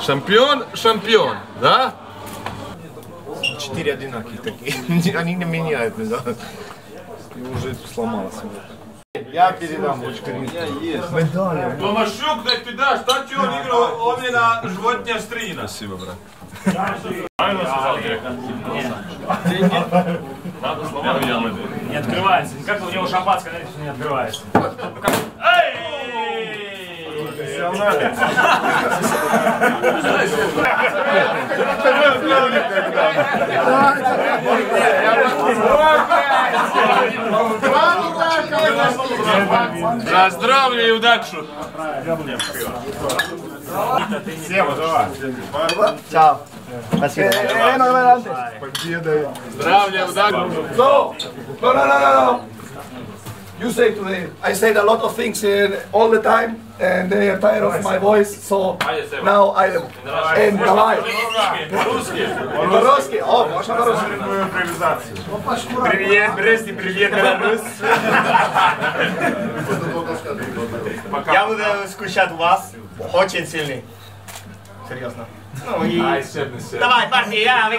Шампион, шампион, да? Четыре одинаких такие. Они не меняют, да. И уже сломался. Я передам бочкарин. Медали. Томашук, да підаш, та чого іграв оміна животня стріна. Спасибо, брат. Правильно сказал директор? Деньги? Надо слова Не открывается. Как у него шампанское, знаете, что не открывается. Za zdravlje i udaču. Zdravlje i Ćao. Pa udaču. You say to them, I said a lot of things uh, all the time, and they are tired of my voice, so now I am. And давай. По-русски. По-русски. О, можно по-русски. Привет, Брест и привет, Беларусь. Я буду скучать вас. Очень сильный. Серьезно. Ну и... Давай, парни, я,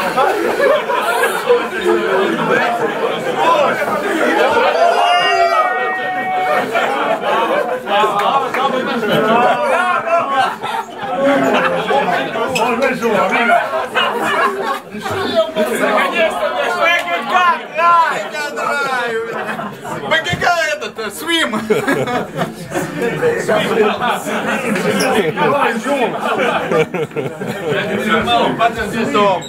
фри! Мотивация, браво! Три, четыре, шестьдесят. Кричи. БГК этот, свим. Пацан здесь дом.